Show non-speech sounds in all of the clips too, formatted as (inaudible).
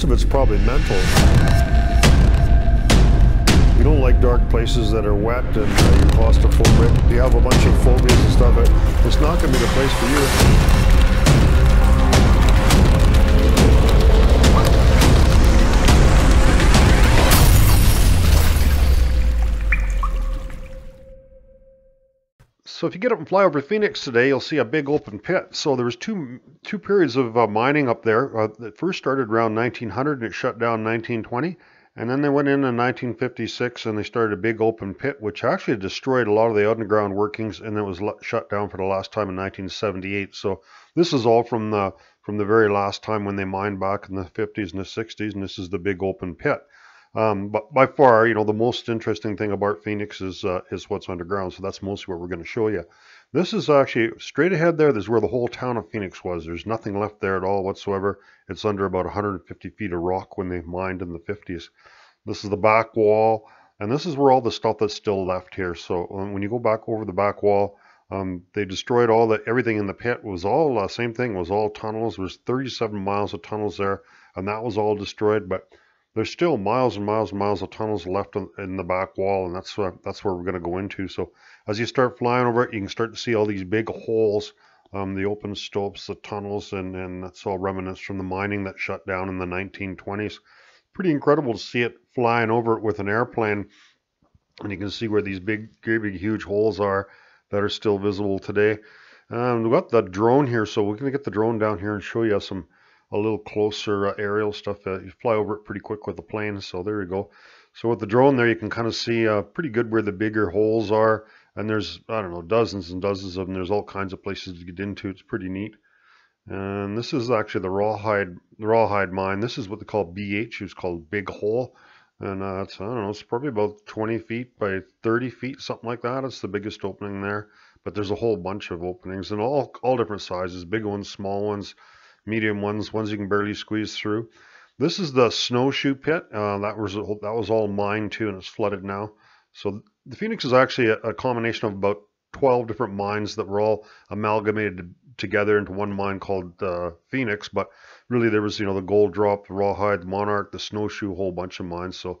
most of it's probably mental. You don't like dark places that are wet and uh, you're claustrophobic. You have a bunch of phobias and stuff. It's not going to be the place for you. So if you get up and fly over Phoenix today, you'll see a big open pit. So there was two two periods of uh, mining up there. Uh, it first started around 1900 and it shut down 1920. And then they went in in 1956 and they started a big open pit, which actually destroyed a lot of the underground workings and it was shut down for the last time in 1978. So this is all from the from the very last time when they mined back in the 50s and the 60s, and this is the big open pit. Um, but by far, you know, the most interesting thing about Phoenix is uh, is what's underground. So that's mostly what we're going to show you. This is actually straight ahead there. This is where the whole town of Phoenix was. There's nothing left there at all whatsoever. It's under about 150 feet of rock when they mined in the 50s. This is the back wall, and this is where all the stuff that's still left here. So um, when you go back over the back wall, um, they destroyed all the everything in the pit was all uh, same thing was all tunnels. There was 37 miles of tunnels there, and that was all destroyed. But there's still miles and miles and miles of tunnels left in, the back wall, and that's uh, that's where we're going to go into. So as you start flying over it, you can start to see all these big holes, um, the open stopes, the tunnels, and, and that's all remnants from the mining that shut down in the 1920s. Pretty incredible to see it flying over it with an airplane, and you can see where these big, big, big huge holes are that are still visible today. Um, we've got the drone here, so we're going to get the drone down here and show you some a little closer uh, aerial stuff. Uh, you fly over it pretty quick with the plane, so there you go. So with the drone there, you can kind of see uh, pretty good where the bigger holes are. And there's, I don't know, dozens and dozens of them. There's all kinds of places to get into. It's pretty neat. And this is actually the rawhide, the rawhide mine. This is what they call BH. It's called Big Hole. And uh, it's, I don't know, it's probably about 20 feet by 30 feet, something like that. It's the biggest opening there. But there's a whole bunch of openings and all, all different sizes, big ones, small ones medium ones, ones you can barely squeeze through. This is the snowshoe pit. Uh, that was that was all mined too, and it's flooded now. So the Phoenix is actually a, a combination of about 12 different mines that were all amalgamated together into one mine called uh, Phoenix. But really, there was you know the Gold Drop, the Rawhide, the Monarch, the Snowshoe, whole bunch of mines. So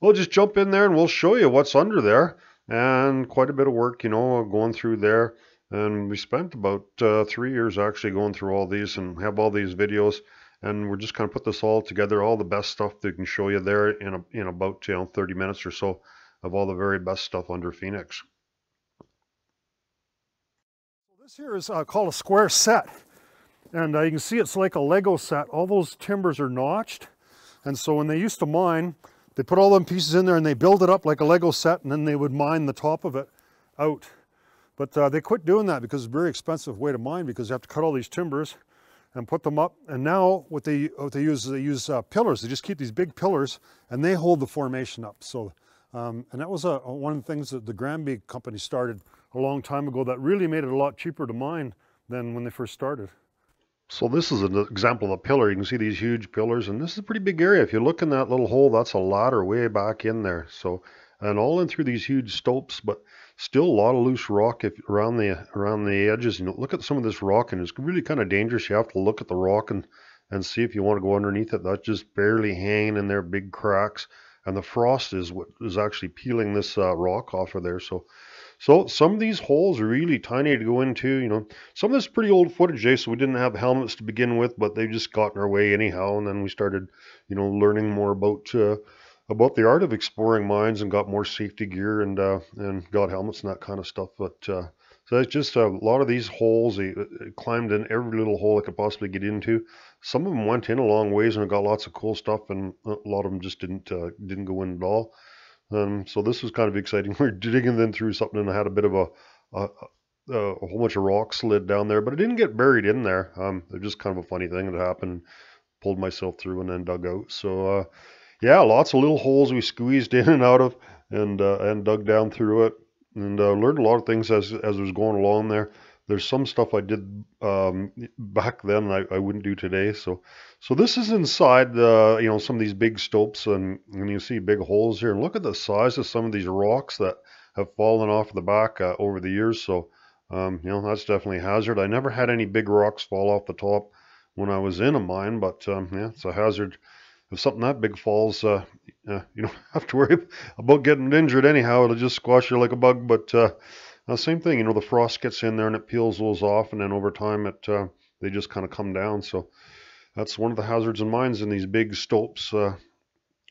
we'll just jump in there and we'll show you what's under there. And quite a bit of work, you know, going through there. And we spent about uh, three years actually going through all these and have all these videos. And we're just kind of put this all together, all the best stuff we can show you there in, a, in about you know 30 minutes or so of all the very best stuff under Phoenix. This here is uh, called a square set. And uh, you can see it's like a Lego set. All those timbers are notched. And so when they used to mine, they put all them pieces in there and they build it up like a Lego set and then they would mine the top of it out. But uh, they quit doing that because it's a very expensive way to mine because you have to cut all these timbers and put them up. And now what they, what they use is they use uh, pillars. They just keep these big pillars and they hold the formation up. So, um, and that was a, a, one of the things that the Granby company started a long time ago that really made it a lot cheaper to mine than when they first started. So this is an example of a pillar. You can see these huge pillars, and this is a pretty big area. If you look in that little hole, that's a ladder way back in there. So, and all in through these huge stopes, but Still a lot of loose rock if, around the around the edges. You know, look at some of this rock, and it's really kind of dangerous. You have to look at the rock and and see if you want to go underneath it. That's just barely hanging in there, big cracks, and the frost is what is actually peeling this uh, rock off of there. So, so some of these holes are really tiny to go into. You know, some of this pretty old footage, eh? So we didn't have helmets to begin with, but they just got in our way anyhow. And then we started, you know, learning more about. Uh, about the art of exploring mines and got more safety gear and uh, and got helmets and that kind of stuff. But uh, so it's just a lot of these holes. Climbed in every little hole I could possibly get into. Some of them went in a long ways and got lots of cool stuff, and a lot of them just didn't uh, didn't go in at all. Um, so this was kind of exciting. (laughs) We are digging then through something and I had a bit of a, a, a whole bunch of rocks slid down there, but it didn't get buried in there. Um, it was just kind of a funny thing that happened. Pulled myself through and then dug out. So uh, yeah, lots of little holes we squeezed (laughs) in and out of, and uh, and dug down through it, and uh, learned a lot of things as as I was going along there. There's some stuff I did um, back then I, I wouldn't do today. So so this is inside the you know some of these big stopes, and, and you see big holes here. Look at the size of some of these rocks that have fallen off the back uh, over the years. So um, you know that's definitely a hazard. I never had any big rocks fall off the top when I was in a mine, but um, yeah, it's a hazard if something that big falls, uh, uh, you don't (laughs) have to worry about getting injured anyhow. It'll just squash you like a bug. But uh, uh, same thing, you know, the frost gets in there and it peels those off, and then over time it uh, they just kind of come down. So that's one of the hazards in mines in these big stopes. Uh,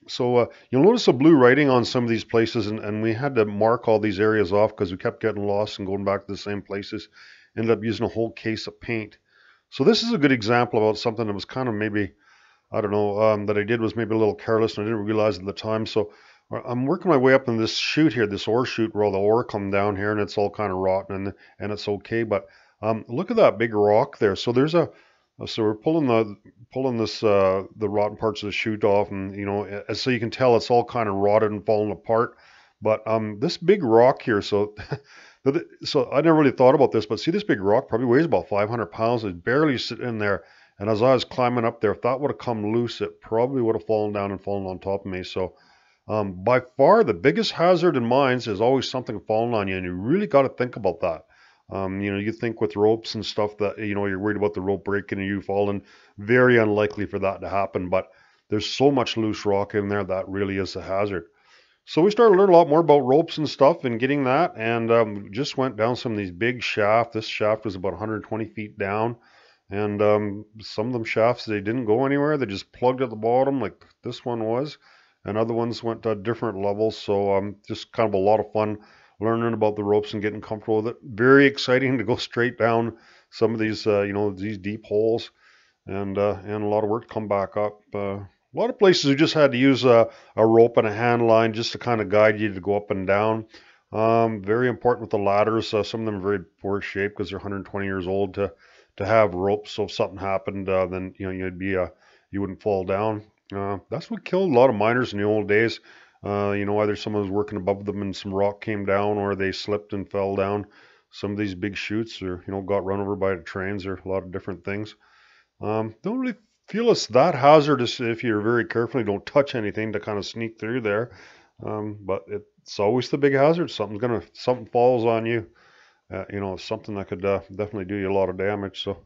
so uh, you'll notice a blue writing on some of these places, and, and we had to mark all these areas off because we kept getting lost and going back to the same places. Ended up using a whole case of paint. So this is a good example about something that was kind of maybe, I don't know, um, that I did was maybe a little careless and I didn't realize at the time. So uh, I'm working my way up in this chute here, this ore chute where all the ore come down here and it's all kind of rotten and, and it's okay. But um, look at that big rock there. So there's a, so we're pulling the pulling this uh, the rotten parts of the chute off, and you know, as so you can tell it's all kind of rotted and falling apart. But um, this big rock here, so (laughs) so I never really thought about this, but see this big rock probably weighs about 500 pounds. It's barely sitting in there, and as I was climbing up there, if that would have come loose, it probably would have fallen down and fallen on top of me. So um, by far the biggest hazard in mines is always something falling on you, and you really got to think about that. Um, you know, you think with ropes and stuff that, you know, you're worried about the rope breaking and you falling. Very unlikely for that to happen, but there's so much loose rock in there that really is a hazard. So we started to learn a lot more about ropes and stuff and getting that, and um, just went down some of these big shafts. This shaft was about 120 feet down, and um, some of them shafts they didn't go anywhere. They just plugged at the bottom, like this one was, and other ones went to different levels. So um, just kind of a lot of fun learning about the ropes and getting comfortable with it. Very exciting (laughs) to go straight down some of these, uh, you know, these deep holes, and uh, and a lot of work to come back up. Uh, a lot of places you just had to use a, a rope and a hand line just to kind of guide you to go up and down. Um, very important with the ladders. Uh, some of them are very poor shape because they're 120 years old to to have ropes. So if something happened, uh, then you know you'd be uh, you wouldn't fall down. Uh, that's what killed a lot of miners in the old days. Uh, you know, either someone was working above them and some rock came down or they slipped and fell down. Some of these big chutes or, you know, got run over by the trains or a lot of different things. Um, don't really feel it's that hazardous if you're very carefully don't touch anything to kind of sneak through there. Um, but it's always the big hazard. Something's gonna, something falls on you. Uh, you know, it's something that could uh, definitely do you a lot of damage. So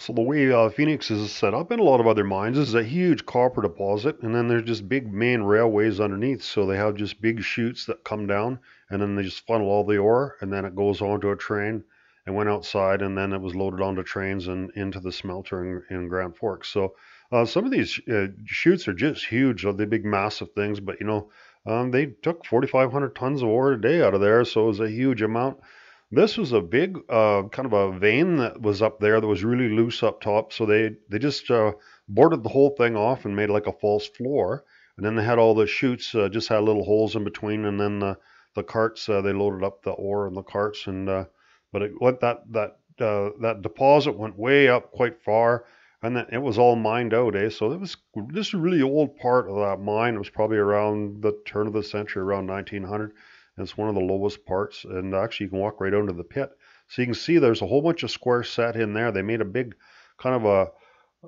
so the way uh, Phoenix is set up in a lot of other mines is a huge copper deposit, and then there's just big main railways underneath. So they have just big chutes that come down, and then they just funnel all the ore, and then it goes onto a train and went outside, and then it was loaded onto trains and into the smelter in, in Grand Forks. So uh, some of these uh, chutes are just huge. They're big, massive things, but you know, um, they took 4,500 tons of ore a day out of there, so it was a huge amount. This was a big uh, kind of a vein that was up there that was really loose up top. So they, they just uh, boarded the whole thing off and made like a false floor. And then they had all the chutes, uh, just had little holes in between. And then the, the carts, uh, they loaded up the ore in the carts. And uh, But it went that, that, uh, that deposit went way up quite far. And then it was all mined out, eh? So it was this really old part of that mine. It was probably around the turn of the century, around 1900. It's one of the lowest parts, and actually you can walk right under the pit. So you can see there's a whole bunch of squares set in there. They made a big kind of a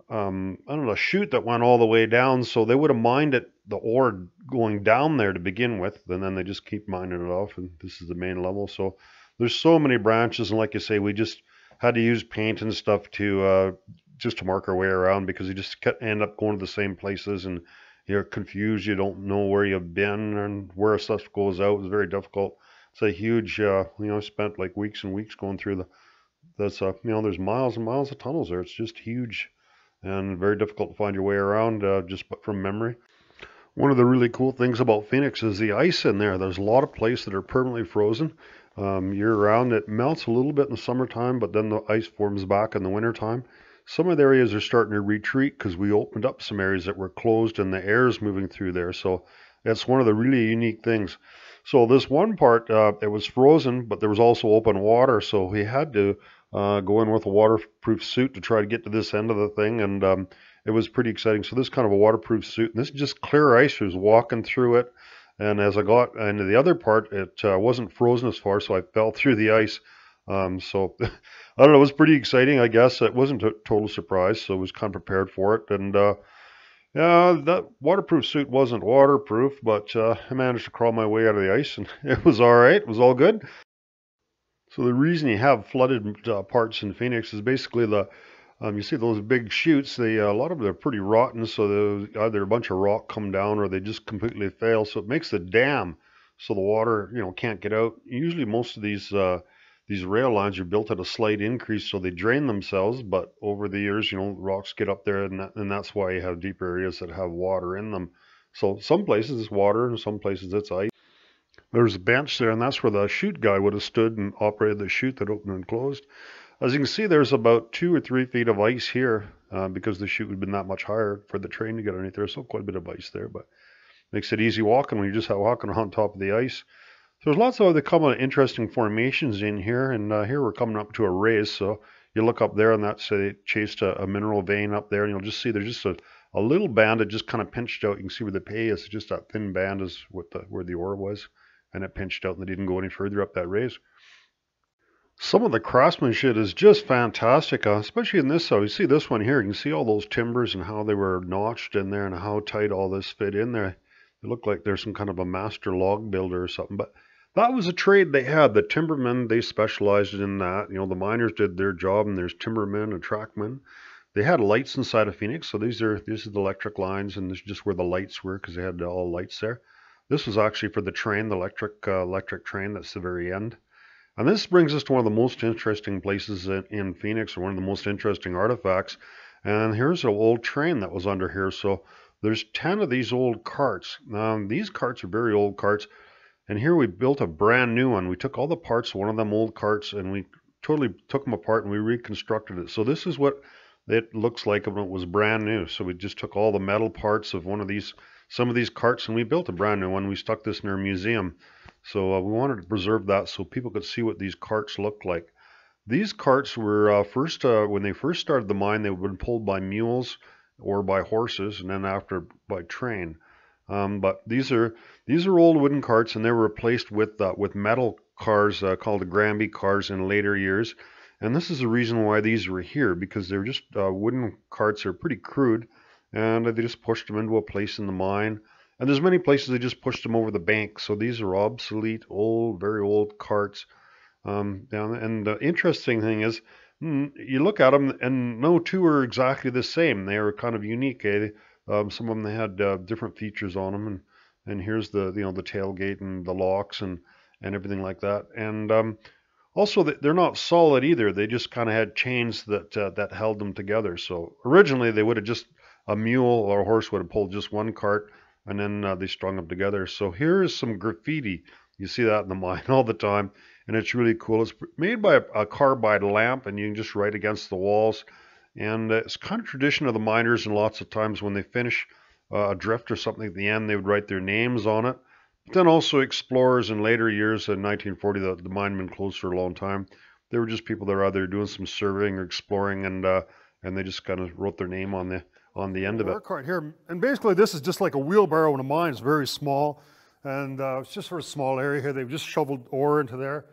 um, I don't know, a chute that went all the way down. So they would have mined it, the ore going down there to begin with, and then they just keep mining it off. And this is the main level. So there's so many branches, and like you say, we just had to use paint and stuff to uh, just to mark our way around because you just end up going to the same places and you're confused, you don't know where you've been and where stuff goes out. It's very difficult. It's a huge, uh, you know, I spent like weeks and weeks going through the, that's, uh, you know, there's miles and miles of tunnels there. It's just huge and very difficult to find your way around uh, just from memory. One of the really cool things about Phoenix is the ice in there. There's a lot of places that are permanently frozen. Um, year round, it melts a little bit in the summertime, but then the ice forms back in the wintertime. Some of the areas are starting to retreat because we opened up some areas that were closed and the air is moving through there. So that's one of the really unique things. So this one part, uh, it was frozen, but there was also open water. So we had to uh, go in with a waterproof suit to try to get to this end of the thing. And um, it was pretty exciting. So this kind of a waterproof suit, and this is just clear ice. I was walking through it. And as I got into the other part, it uh, wasn't frozen as far, so I fell through the ice. Um, so (laughs) I don't know. It was pretty exciting, I guess. It wasn't a total surprise, so I was kind of prepared for it. And uh, yeah, that waterproof suit wasn't waterproof, but uh, I managed to crawl my way out of the ice, and (laughs) it was all right. It was all good. So the reason you have flooded uh, parts in Phoenix is basically the Um, you see those big chutes, they, uh, a lot of them are pretty rotten, so either a bunch of rock come down or they just completely fail. So it makes the dam so the water, you know, can't get out. Usually most of these uh, these rail lines are built at a slight increase, so they drain themselves. But over the years, you know, rocks get up there, and, that, and that's why you have deep areas that have water in them. So some places it's water, and some places it's ice. There's a bench there, and that's where the chute guy would have stood and operated the chute that opened and closed. As you can see, there's about two or three feet of ice here uh, because the chute would have been that much higher for the train to get underneath there. So quite a bit of ice there, but makes it easy walking when you're just walking on top of the ice. So there's lots of other common interesting formations in here, and uh, here we're coming up to a raise. So you look up there, and that's uh, chased a, a, mineral vein up there, and you'll just see there's just a, a little band that just kind of pinched out. You can see where the pay is. Just that thin band is what the, where the ore was, and it pinched out, and they didn't go any further up that raise. Some of the craftsmanship is just fantastic, uh, especially in this. So you see this one here, you can see all those timbers and how they were notched in there and how tight all this fit in there. It looked like there's some kind of a master log builder or something, but that was a trade they had. The timbermen, they specialized in that. You know, the miners did their job, and there's timbermen and trackmen. They had lights inside of Phoenix, so these are these are the electric lines, and this is just where the lights were because they had all lights there. This was actually for the train, the electric uh, electric train. That's the very end. And this brings us to one of the most interesting places in, in Phoenix, or one of the most interesting artifacts. And here's an old train that was under here. So there's 10 of these old carts. Now, these carts are very old carts. And here we built a brand new one. We took all the parts one of them old carts and we totally took them apart and we reconstructed it. So this is what it looks like when it was brand new. So we just took all the metal parts of one of these, some of these carts, and we built a brand new one. We stuck this in our museum. So uh, we wanted to preserve that so people could see what these carts looked like. These carts were uh, first, uh, when they first started the mine, they would been pulled by mules or by horses, and then after by train. Um, but these are these are old wooden carts, and they were replaced with uh, with metal cars uh, called the Granby cars in later years. And this is the reason why these were here because they're just uh, wooden carts. They're pretty crude, and they just pushed them into a place in the mine. And there's many places they just pushed them over the bank. So these are obsolete, old, very old carts um, down. And the interesting thing is, hmm, you look at them, and no two are exactly the same. They are kind of unique. Eh? Um, some of them they had uh, different features on them, and and here's the you know the tailgate and the locks and and everything like that. And um, also they're not solid either. They just kind of had chains that uh, that held them together. So originally they would have just a mule or a horse would have pulled just one cart and then uh, they strung them together. So here is some graffiti. You see that in the (laughs) mine all the time, and it's really cool. It's made by a, a carbide lamp, and you can just write against the walls. And it's kind of tradition of the miners, and lots of times when they finish uh, a drift or something at the end, they would write their names on it. But then also explorers in later years, in 1940, the, the mine been closed for a long time. They were just people that were either doing some surveying or exploring, and uh, and they just kind of wrote their name on the on the end of it. Cart here, and basically this is just like a wheelbarrow in a mine. It's very small, and uh, it's just for a small area here. They've just shoveled ore into there,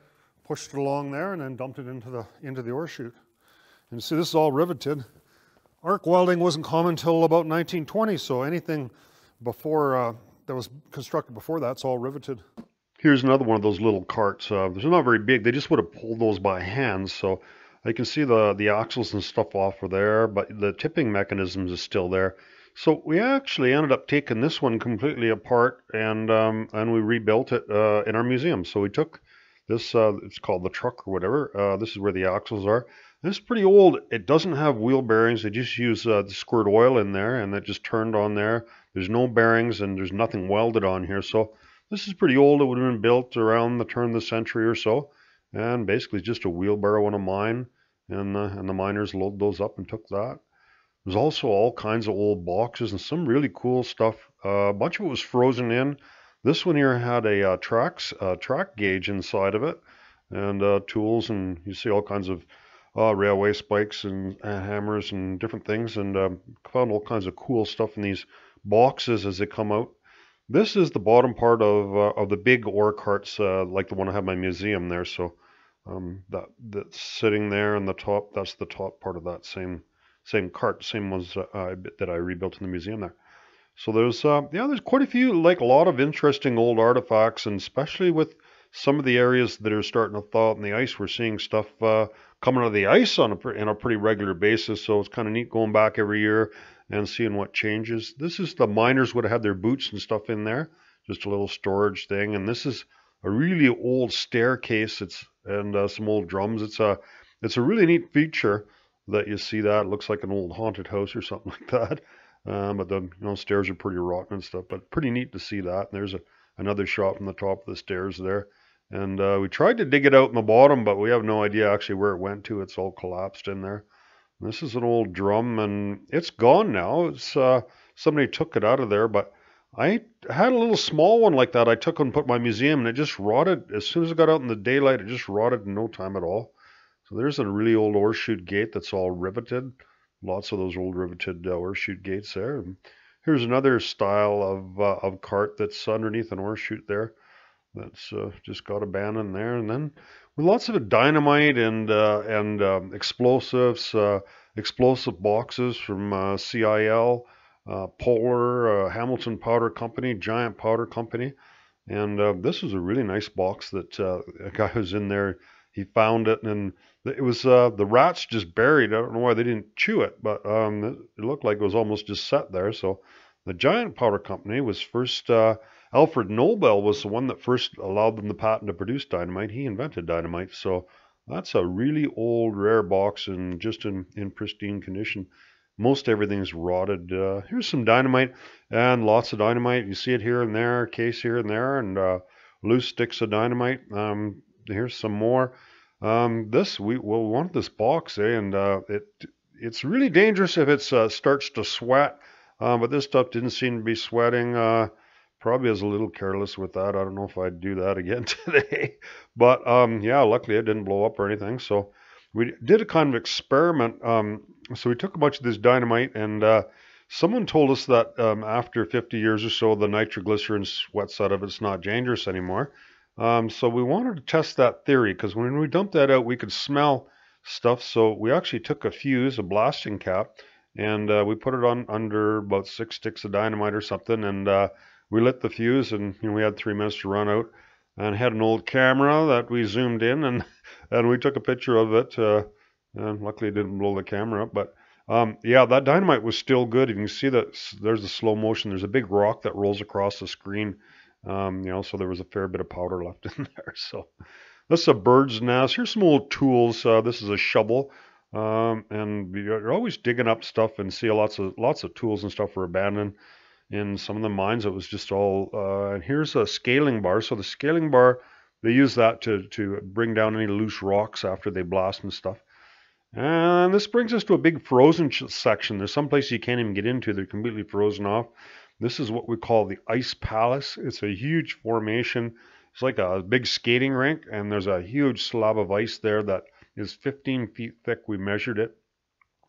pushed it along there, and then dumped it into the into the ore chute. And see, this is all riveted. Arc welding wasn't common until about 1920, so anything before uh, that was constructed before that's all riveted. Here's another one of those little carts. Uh, they're not very big. They just would have pulled those by hand. So you can see the, the axles and stuff off of there, but the tipping mechanisms is still there. So we actually ended up taking this one completely apart and um, and we rebuilt it uh, in our museum. So we took this, uh, it's called the truck or whatever. Uh, this is where the axles are. This is pretty old. It doesn't have wheel bearings. They just use uh, the squirt oil in there and it just turned on there. There's no bearings and there's nothing welded on here. So this is pretty old. It would have been built around the turn of the century or so and basically just a wheelbarrow in a mine, and the, and the miners load those up and took that. There's also all kinds of old boxes and some really cool stuff. Uh, a bunch of it was frozen in. This one here had a uh, tracks, uh, track gauge inside of it, and uh, tools, and you see all kinds of uh, railway spikes and hammers and different things, and um, found all kinds of cool stuff in these boxes as they come out. This is the bottom part of uh, of the big ore carts, uh, like the one I have in my museum there. So um, that that's sitting there on the top. That's the top part of that same same cart, same ones uh, that I rebuilt in the museum there. So there's uh, yeah, there's quite a few, like a lot of interesting old artifacts, and especially with some of the areas that are starting to thaw out in the ice, we're seeing stuff uh, coming out of the ice on a, in a pretty regular basis. So it's kind of neat going back every year and seeing what changes. This is the miners would have had their boots and stuff in there, just a little storage thing. And this is a really old staircase. It's and uh, some old drums. It's a it's a really neat feature that you see that. It looks like an old haunted house or something (laughs) like that. Um, but the you know, stairs are pretty rotten and stuff. But pretty neat to see that. And there's a, another shot from the top of the stairs there. And uh, we tried to dig it out in the bottom, but we have no idea actually where it went to. It's all collapsed in there. This is an old drum, and it's gone now. It's uh, somebody took it out of there, but I had a little small one like that. I took and put my museum, and it just rotted as soon as it got out in the daylight. It just rotted in no time at all. So there's a really old ore gate that's all riveted. Lots of those old riveted uh, ore gates there. And here's another style of uh, of cart that's underneath an ore there. That's uh, just got abandoned there, and then with lots of dynamite and uh, and um, explosives, uh, explosive boxes from uh, CIL, uh, Polar, uh, Hamilton Powder Company, Giant Powder Company, and this was a really nice box that a guy was in there. He found it, and it was the rats just buried. I don't know why they didn't chew it, but um, it looked like it was almost just set there. So the Giant Powder Company was first Alfred Nobel was the one that first allowed them the patent to produce dynamite. He invented dynamite. So that's a really old, rare box and just in, in pristine condition. Most everything's rotted. Uh, here's some dynamite and lots of dynamite. You see it here and there, case here and there, and uh, loose sticks of dynamite. Um, here's some more. Um, this we well we wanted this box, eh? And uh, it it's really dangerous if it uh, starts to sweat. Uh, but this stuff didn't seem to be sweating. Probably was a little careless with that. I don't know if I'd do that again (laughs) today. But um, yeah, luckily it didn't blow up or anything. So we did a kind of experiment. Um, so we took a bunch of this dynamite and uh, someone told us that um, after 50 years or so, the nitroglycerin sweats out of it's not dangerous anymore. Um, so we wanted to test that theory because when we dumped that out, we could smell stuff. So we actually took a fuse, a blasting cap, and uh, we put it on under about six sticks of dynamite or something, and uh, we lit the fuse and you know, we had three minutes to run out and had an old camera that we zoomed in and (laughs) and we took a picture of it uh, and luckily it didn't blow the camera up but um, yeah that dynamite was still good. You can see that there's a slow motion. There's a big rock that rolls across the screen um, you know so there was a fair bit of powder left (laughs) in there. So this is a bird's nest. Here's some old tools. Uh, this is a shovel um, and you're always digging up stuff and see lots of lots of tools and stuff were abandoned in some of the mines it was just all uh, and here's a scaling bar. So the scaling bar they use that to to bring down any loose rocks after they blast and stuff. And this brings us to a big frozen section. There's some places you can't even get into. They're completely frozen off. This is what we call the ice palace. It's a huge formation. It's like a big skating rink and there's a huge slab of ice there that is 15 feet thick. We measured it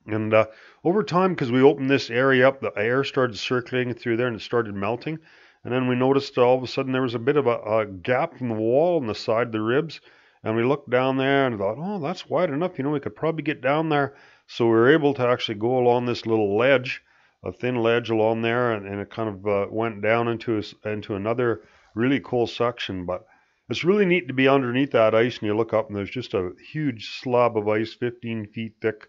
and uh, over time, because we opened this area up, the air started circulating through there and it started melting. And then we noticed all of a sudden there was a bit of a, a gap from the wall on the side of the ribs. And we looked down there and thought, oh, that's wide enough. You know, we could probably get down there. So we were able to actually go along this little ledge, a thin ledge along there, and, and it kind of uh, went down into a, into another really cool section. But it's really neat to be underneath that ice and you look up and there's just a huge slab of ice, 15 feet thick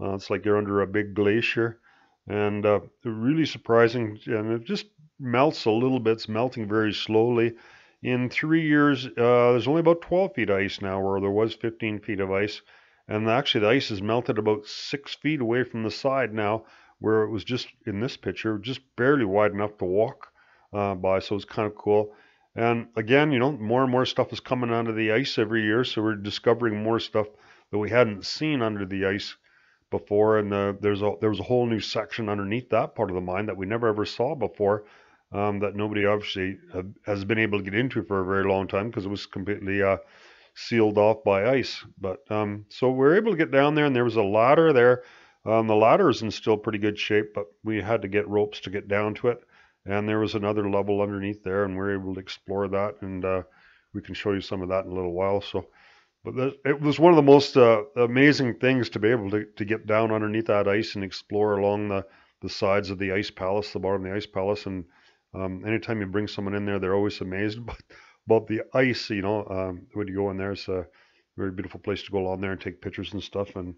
uh, it's like you're under a big glacier, and uh, really surprising. And it just melts a little bit. It's melting very slowly. In three years, uh, there's only about 12 feet of ice now, where there was 15 feet of ice. And actually, the ice has melted about six feet away from the side now, where it was just in this picture, just barely wide enough to walk uh, by. So it's kind of cool. And again, you know, more and more stuff is coming onto the ice every year, so we're discovering more stuff that we hadn't seen under the ice before, and uh, there's a there was a whole new section underneath that part of the mine that we never ever saw before, um, that nobody obviously has been able to get into for a very long time because it was completely uh, sealed off by ice. But um, so we were able to get down there, and there was a ladder there. Um, the ladder is in still pretty good shape, but we had to get ropes to get down to it. And there was another level underneath there, and we were able to explore that, and uh, we can show you some of that in a little while. So but it was one of the most uh, amazing things to be able to, to get down underneath that ice and explore along the, the sides of the ice palace, the bottom of the ice palace. And um, anytime you bring someone in there, they're always amazed (laughs) by about the ice. You know, um, when you go in there, it's a very beautiful place to go along there and take pictures and stuff. And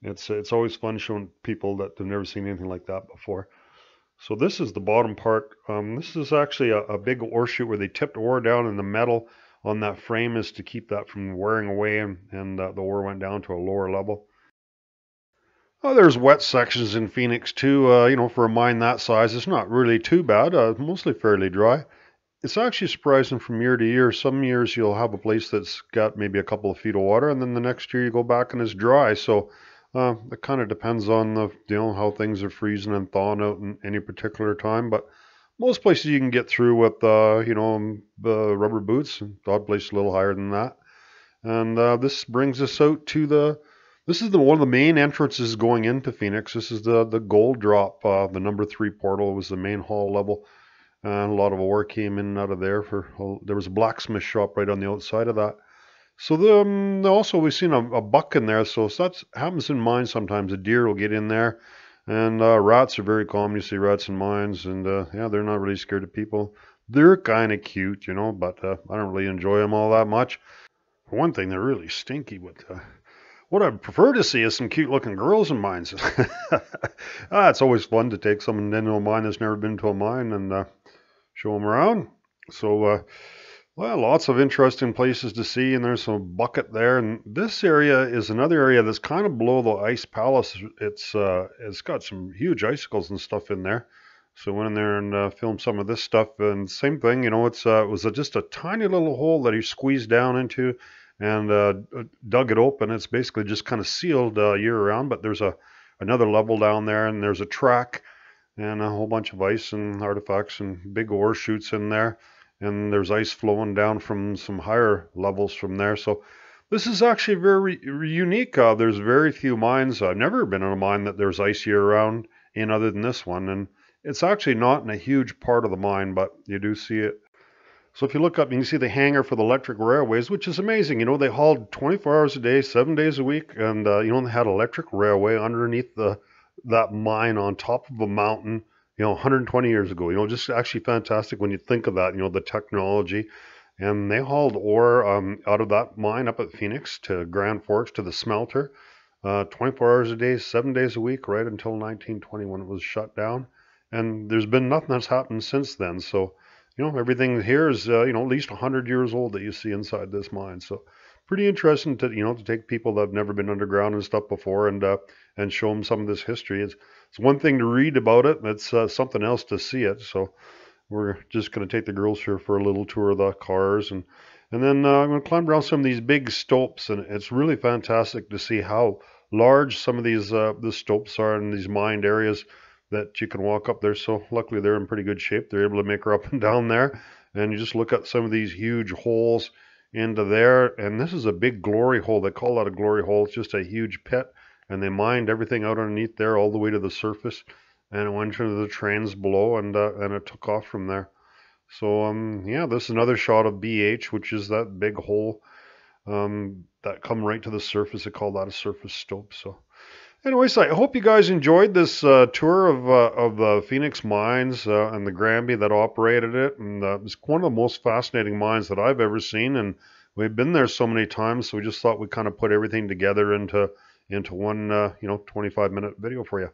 it's it's always fun showing people that they've never seen anything like that before. So this is the bottom part. Um, this is actually a, a big ore chute where they tipped ore down in the metal on that frame is to keep that from wearing away and, and uh, the ore went down to a lower level. Oh, there's wet sections in Phoenix too. Uh, you know, for a mine that size, it's not really too bad. Uh, mostly fairly dry. It's actually surprising from year to year. Some years you'll have a place that's got maybe a couple of feet of water, and then the next year you go back and it's dry. So uh, it kind of depends on the you know how things are freezing and thawing out in any particular time. But most places you can get through with uh, you know the rubber boots. Odd place a little higher than that. And uh, this brings us out to the this is the one of the main entrances going into Phoenix. This is the the gold drop. Uh, the number three portal was the main haul level, and a lot of ore came in and out of there. For there was a blacksmith shop right on the outside of that. So the, um, also we've seen a, a, buck in there. So that happens in mines sometimes. A deer will get in there, and uh, rats are very common. You see rats in mines, and uh, yeah, they're not really scared of people. They're kind of cute, you know, but uh, I don't really enjoy them all that much. For one thing, they're really stinky But uh, what I'd prefer to see is some cute looking girls in mines. (laughs) ah, it's always fun to take someone into a mine that's never been to a mine and uh, show them around. So, uh, well, lots of interesting places to see, and there's some bucket there. And this area is another area that's kind of below the ice palace. It's uh, it's got some huge icicles and stuff in there. So went in there and uh, filmed some of this stuff. And same thing, you know, it's uh, it was a, just a tiny little hole that he squeezed down into and uh, dug it open. It's basically just kind of sealed uh, year round, but there's a another level down there, and there's a track and a whole bunch of ice and artifacts and big ore chutes in there, and there's ice flowing down from some higher levels from there. So this is actually very unique. Uh, there's very few mines. I've never been in a mine that there's ice year round in other than this one, and it's actually not in a huge part of the mine, but you do see it so if you look up you see the hanger for the electric railways, which is amazing, you know, they hauled 24 hours a day, seven days a week, and uh, you know, they had electric railway underneath the that mine on top of a mountain, you know, 120 years ago. You know, just actually fantastic when you think of that, you know, the technology. And they hauled ore um, out of that mine up at Phoenix to Grand Forks to the smelter, uh, 24 hours a day, seven days a week, right until 1920 when it was shut down. And there's been nothing that's happened since then. So you know, everything here is, uh, you know, at least 100 years old that you see inside this mine. So pretty interesting to, you know, to take people that have never been underground and stuff before and, uh, and show them some of this history. It's, it's one thing to read about it, and it's uh, something else to see it. So we're just going to take the girls here for a little tour of the cars and, and then uh, I'm going to climb around some of these big stopes, and it's really fantastic to see how large some of these uh, the stopes are in these mined areas that you can walk up there. So luckily they're in pretty good shape. They're able to make her up and (laughs) down there. And you just look at some of these huge holes into there. And this is a big glory hole. They call that a glory hole. It's just a huge pit. And they mined everything out underneath there all the way to the surface. And it went into the trains below and, uh, and it took off from there. So um, yeah, this is another shot of BH, which is that big hole um, that come right to the surface. They call that a surface stope. So Anyways, I hope you guys enjoyed this uh, tour of uh, of the Phoenix mines uh, and the Granby that operated it, and uh, it's one of the most fascinating mines that I've ever seen. And we've been there so many times, so we just thought we'd kind of put everything together into into one uh, you know 25 minute video for you.